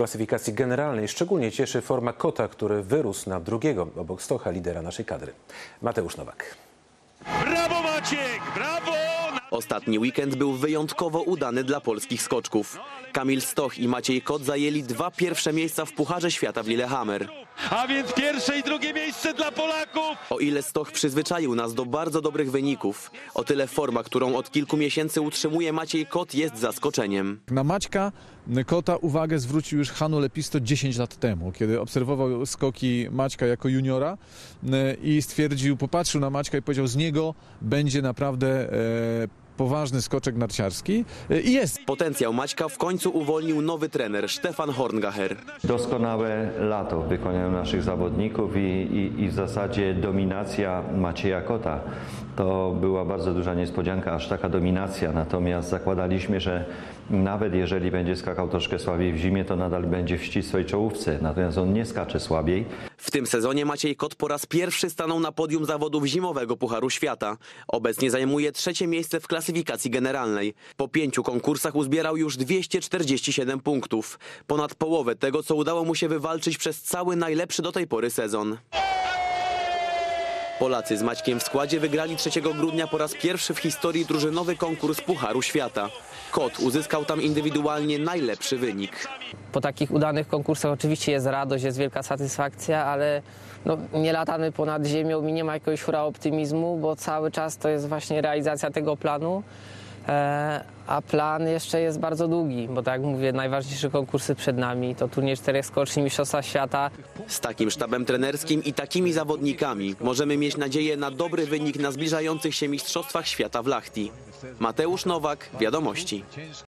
klasyfikacji generalnej szczególnie cieszy forma Kota, który wyrósł na drugiego obok Stocha, lidera naszej kadry. Mateusz Nowak. Brawo Maciek, brawo! Ostatni weekend był wyjątkowo udany dla polskich skoczków. Kamil Stoch i Maciej Kot zajęli dwa pierwsze miejsca w Pucharze Świata w Lillehammer. A więc pierwsze i drugie miejsce dla Polaków. O ile Stoch przyzwyczaił nas do bardzo dobrych wyników, o tyle forma, którą od kilku miesięcy utrzymuje Maciej Kot jest zaskoczeniem. Na Maćka Kota uwagę zwrócił już Hanu Lepisto 10 lat temu, kiedy obserwował skoki Maćka jako juniora e, i stwierdził, popatrzył na Maćka i powiedział, z niego będzie naprawdę e, poważny skoczek narciarski E, i jest. Potencjał Maćka w końcu uwolnił nowy trener Stefan Horngacher. Doskonałe lato w wykonaniu naszych zawodników i, i, i w zasadzie dominacja Macieja Kota. To była bardzo duża niespodzianka, aż taka dominacja. Natomiast zakładaliśmy, że nawet jeżeli będzie skakał troszkę słabiej w zimie, to nadal będzie w ścisłej czołówce. Natomiast on nie skacze słabiej. W tym sezonie Maciej Kot po raz pierwszy stanął na podium zawodów zimowego Pucharu Świata. Obecnie zajmuje trzecie miejsce w klasyfikacji generalnej. Po pięciu konkursach uzbierał już 247 punktów. Ponad połowę tego, co udało mu się wywalczyć przez cały najlepszy do tej pory sezon. Polacy z Maćkiem w składzie wygrali 3 grudnia po raz pierwszy w historii drużynowy konkurs Pucharu Świata. Kot uzyskał tam indywidualnie najlepszy wynik. Po takich udanych konkursach oczywiście jest radość, jest wielka satysfakcja, ale no, nie latamy ponad ziemią i nie ma jakiegoś hura optymizmu, bo cały czas to jest właśnie realizacja tego planu. E, a plan jeszcze jest bardzo długi, bo tak jak mówię, najważniejsze konkursy przed nami. To turniej czterech skoczni Mistrzostwa Świata. Z takim sztabem trenerskim i takimi zawodnikami możemy mieć nadzieję na dobry wynik na zbliżających się Mistrzostwach Świata w Lachti. Mateusz Nowak, Wiadomości.